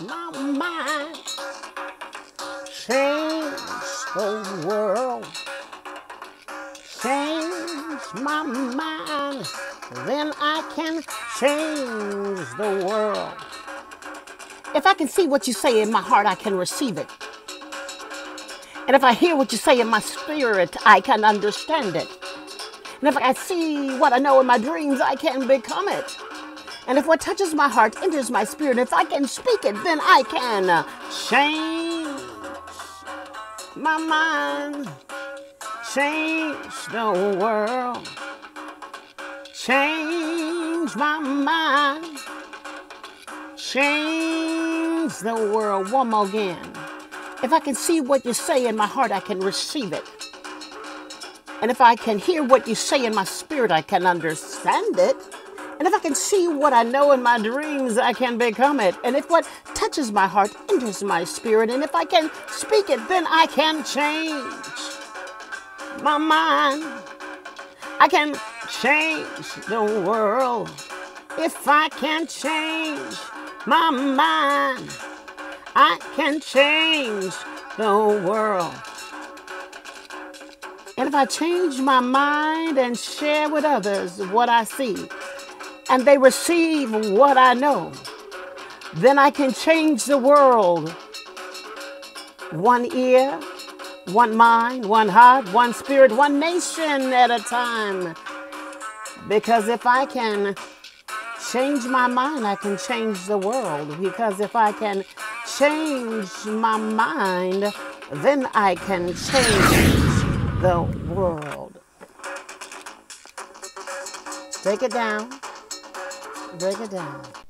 my mind, change the world, change my mind, then I can change the world. If I can see what you say in my heart, I can receive it. And if I hear what you say in my spirit, I can understand it. And if I see what I know in my dreams, I can become it. And if what touches my heart enters my spirit, if I can speak it, then I can change my mind, change the world, change my mind, change the world. One more again. If I can see what you say in my heart, I can receive it. And if I can hear what you say in my spirit, I can understand it. And if I can see what I know in my dreams, I can become it. And if what touches my heart enters my spirit, and if I can speak it, then I can change my mind. I can change the world if I can change my mind. I can change the world. And if I change my mind and share with others what I see, and they receive what I know, then I can change the world. One ear, one mind, one heart, one spirit, one nation at a time. Because if I can change my mind, I can change the world. Because if I can change my mind, then I can change the world. Take it down. Break it down.